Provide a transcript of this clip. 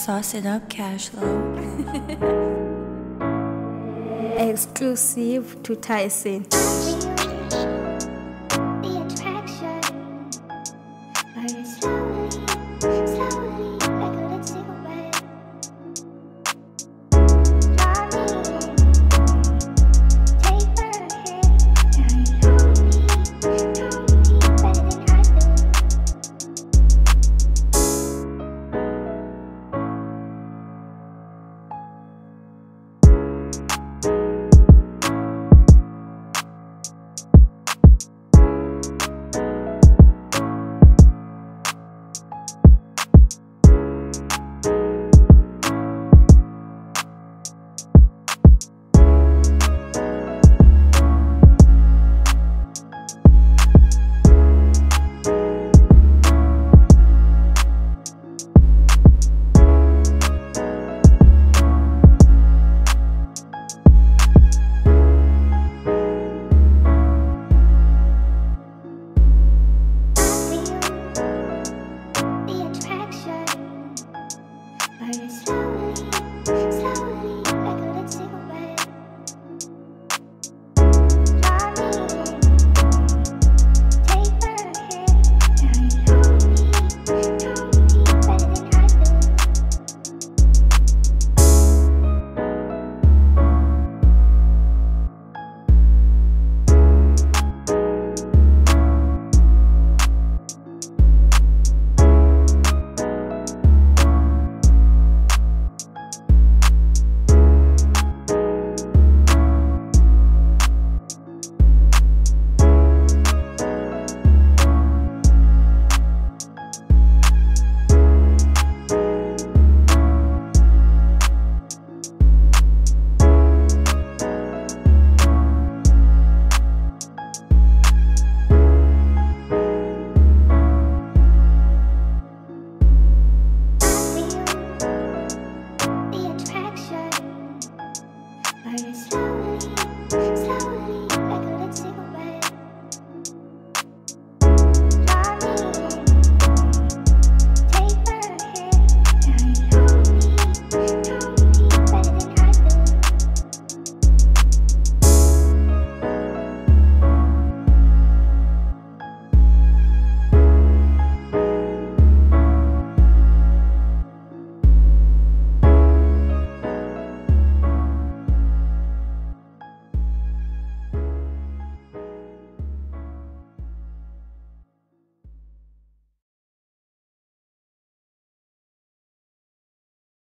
Sauce it up, Cashflow. Exclusive to Tyson.